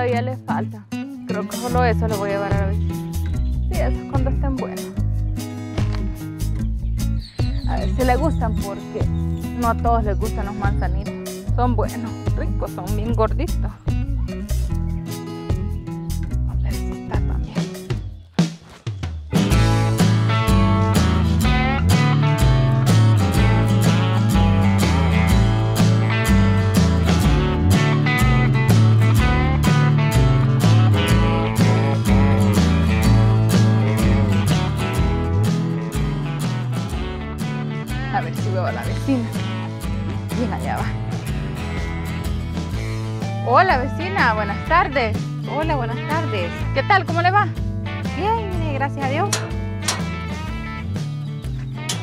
todavía le falta. Creo que solo eso lo voy a llevar a la vecina. Sí, eso es cuando estén buenos. A ver si le gustan porque no a todos les gustan los manzanitos. Son buenos, ricos, son bien gorditos. Hola vecina, buenas tardes. Hola, buenas tardes. ¿Qué tal? ¿Cómo le va? Bien, mire, gracias a Dios.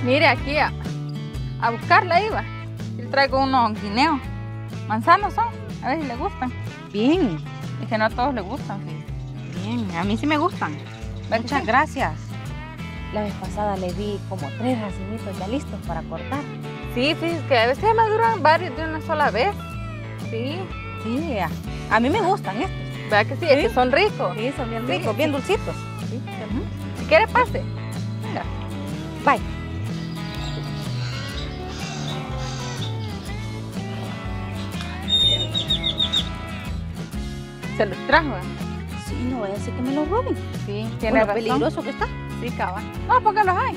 Mire, aquí a, a buscarla iba. Yo traigo unos guineos. Manzanos son, a ver si le gustan. Bien, Es que no a todos les gustan. bien. A mí sí me gustan. ¿Verdad que Muchas sí? gracias. La vez pasada le di como tres racimitos ya listos para cortar. Sí, fíjese que a veces maduran varios de una sola vez. Sí, Sí, a, a mí me gustan estos. ¿verdad que sí? Es que Sí. son ricos. Sí, son bien Sí, ricos, bien dulcitos. Sí. Si quiere, pase. Venga. Bye. Se los trajo. ¿eh? Sí, no vaya a ser que me lo roben. Sí, tiene lo razón. peligroso que está. Sí, cabal. No, porque los hay.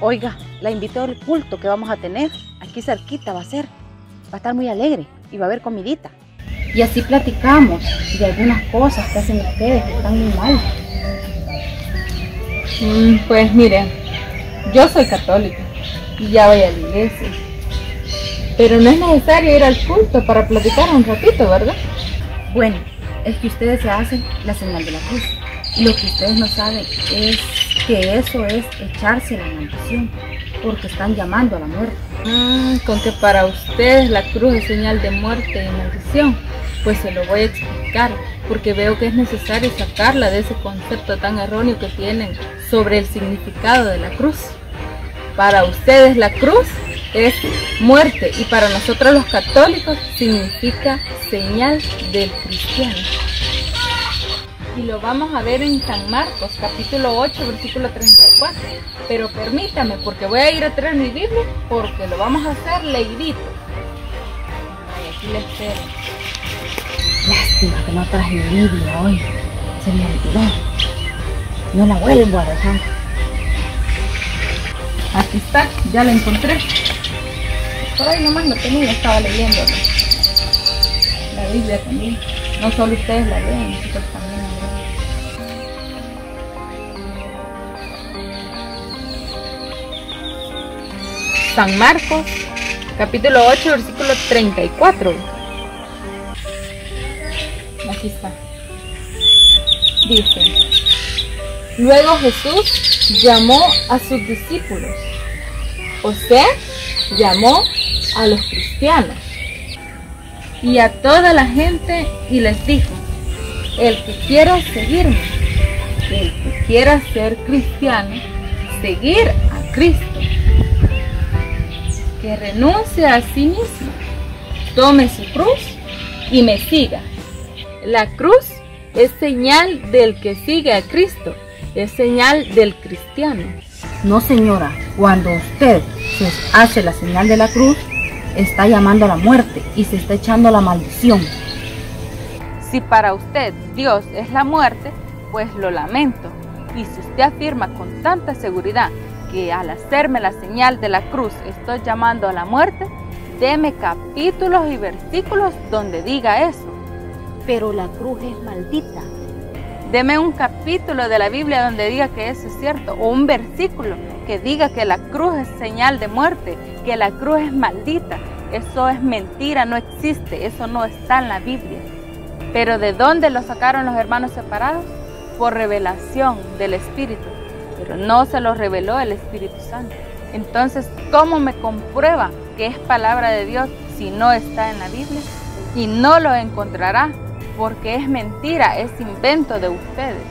Oiga, la invito al culto que vamos a tener. Aquí cerquita va a ser. Va a estar muy alegre y va a haber comidita. Y así platicamos de algunas cosas que hacen ustedes que están muy mal. Mm, Pues mire, yo soy católica y ya voy a la iglesia. Pero no es necesario ir al culto para platicar un ratito, ¿verdad? Bueno, es que ustedes se hacen la señal de la cruz. Lo que ustedes no saben es que eso es echarse la maldición, porque están llamando a la muerte. Mm, con que para ustedes la cruz es señal de muerte y maldición. Pues se lo voy a explicar, porque veo que es necesario sacarla de ese concepto tan erróneo que tienen sobre el significado de la cruz. Para ustedes la cruz es muerte y para nosotros los católicos significa señal del cristiano. Y lo vamos a ver en San Marcos, capítulo 8, versículo 34. Pero permítame, porque voy a ir a traer mi Biblia, porque lo vamos a hacer leidito. Ay, aquí le espero. Lástima que no traje Biblia hoy. Se me olvidó. No la vuelvo a dejar. Aquí está, ya la encontré. Por ahí nomás lo tenía, estaba leyendo. La Biblia también. No solo ustedes la leen, nosotros también San Marcos, capítulo 8, versículo 34. Aquí está. Dice, luego Jesús llamó a sus discípulos, sea, llamó a los cristianos y a toda la gente y les dijo, el que quiera seguirme, el que quiera ser cristiano, seguir a Cristo, que renuncie a sí mismo, tome su cruz y me siga. La cruz es señal del que sigue a Cristo, es señal del cristiano. No, señora. Cuando usted se hace la señal de la cruz, está llamando a la muerte y se está echando la maldición. Si para usted Dios es la muerte, pues lo lamento. Y si usted afirma con tanta seguridad que al hacerme la señal de la cruz estoy llamando a la muerte, deme capítulos y versículos donde diga eso. Pero la cruz es maldita. Deme un capítulo de la Biblia donde diga que eso es cierto, o un versículo que diga que la cruz es señal de muerte, que la cruz es maldita. Eso es mentira, no existe, eso no está en la Biblia. Pero ¿de dónde lo sacaron los hermanos separados? Por revelación del Espíritu. Pero no se lo reveló el Espíritu Santo. Entonces, ¿cómo me comprueba que es palabra de Dios si no está en la Biblia? Y no lo encontrará porque es mentira, es invento de ustedes.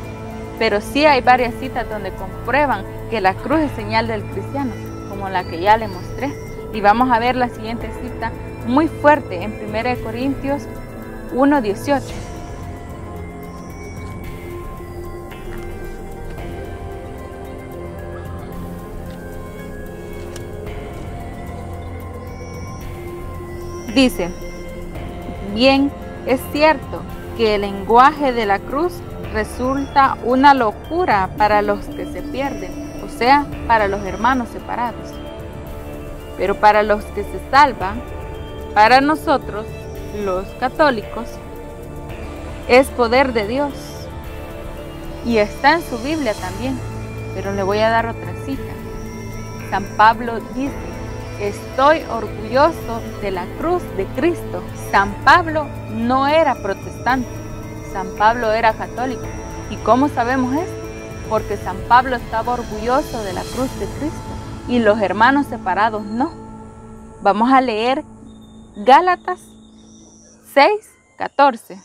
Pero sí hay varias citas donde comprueban que la cruz es señal del cristiano, como la que ya le mostré. Y vamos a ver la siguiente cita muy fuerte en 1 Corintios 1.18. Dice, bien, es cierto que el lenguaje de la cruz resulta una locura para los que se pierden, o sea, para los hermanos separados. Pero para los que se salvan, para nosotros, los católicos, es poder de Dios. Y está en su Biblia también, pero le voy a dar otra cita. San Pablo dice, Estoy orgulloso de la cruz de Cristo. San Pablo no era protestante, San Pablo era católico. ¿Y cómo sabemos esto? Porque San Pablo estaba orgulloso de la cruz de Cristo y los hermanos separados no. Vamos a leer Gálatas 6, 14.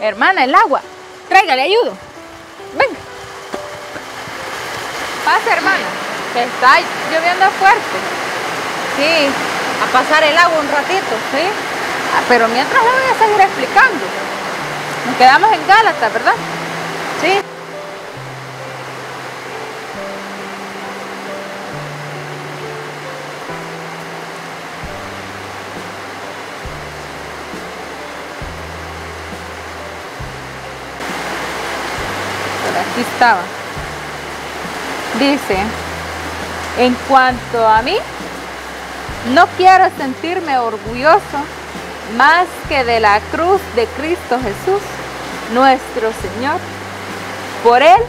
Hermana, el agua. Traiga, le ayudo. Venga. Pase, hermana. Que está lloviendo fuerte. Sí, a pasar el agua un ratito. Sí. Ah, pero mientras le voy a seguir explicando. Nos quedamos en Gálatas, ¿verdad? Dice, en cuanto a mí, no quiero sentirme orgulloso más que de la cruz de Cristo Jesús, nuestro Señor. Por Él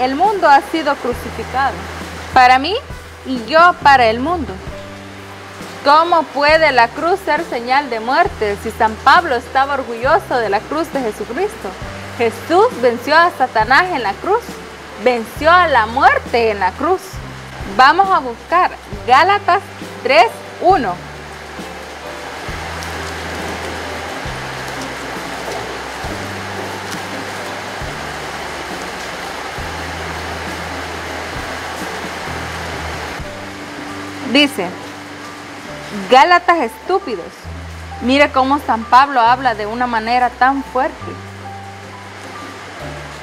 el mundo ha sido crucificado, para mí y yo para el mundo. ¿Cómo puede la cruz ser señal de muerte si San Pablo estaba orgulloso de la cruz de Jesucristo? Jesús venció a Satanás en la cruz, venció a la muerte en la cruz. Vamos a buscar Gálatas 3.1. Dice, Gálatas estúpidos. Mire cómo San Pablo habla de una manera tan fuerte.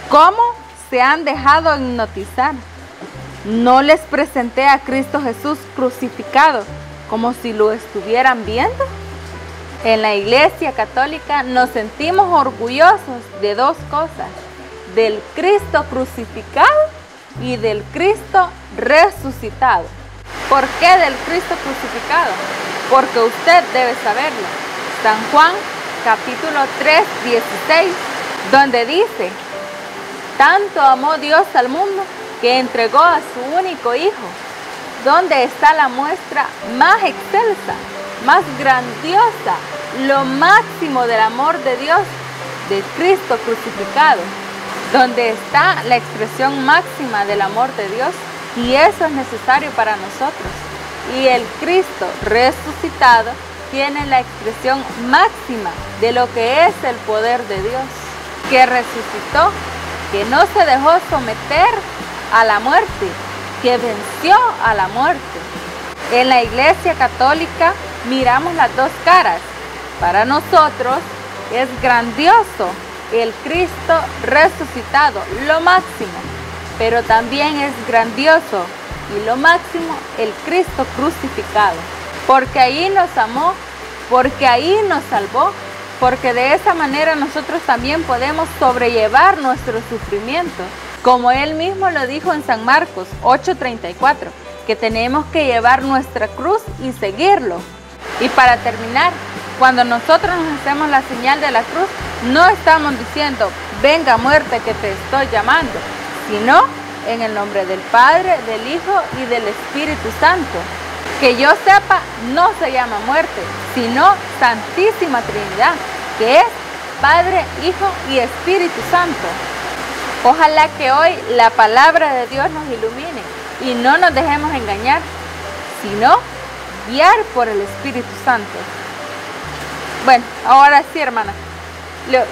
¿Cómo se han dejado hipnotizar? No les presenté a Cristo Jesús crucificado como si lo estuvieran viendo. En la iglesia católica nos sentimos orgullosos de dos cosas, del Cristo crucificado y del Cristo resucitado. ¿Por qué del Cristo crucificado? Porque usted debe saberlo. San Juan capítulo 3, 16, donde dice, tanto amó Dios al mundo que entregó a su único Hijo. ¿Dónde está la muestra más excelsa, más grandiosa, lo máximo del amor de Dios, de Cristo crucificado? Donde está la expresión máxima del amor de Dios. Y eso es necesario para nosotros. Y el Cristo resucitado tiene la expresión máxima de lo que es el poder de Dios, que resucitó que no se dejó someter a la muerte, que venció a la muerte. En la iglesia católica miramos las dos caras. Para nosotros es grandioso el Cristo resucitado, lo máximo, pero también es grandioso y lo máximo el Cristo crucificado, porque ahí nos amó, porque ahí nos salvó, porque de esa manera nosotros también podemos sobrellevar nuestro sufrimiento, como él mismo lo dijo en San Marcos 8:34, que tenemos que llevar nuestra cruz y seguirlo. Y para terminar, cuando nosotros nos hacemos la señal de la cruz, no estamos diciendo, venga muerte que te estoy llamando, sino en el nombre del Padre, del Hijo y del Espíritu Santo. Que yo sepa, no se llama muerte, sino Santísima Trinidad, que es Padre, Hijo y Espíritu Santo. Ojalá que hoy la palabra de Dios nos ilumine y no nos dejemos engañar, sino guiar por el Espíritu Santo. Bueno, ahora sí, hermana,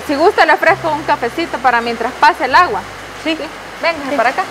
si gusta le ofrezco un cafecito para mientras pase el agua. Sí. Venga para acá.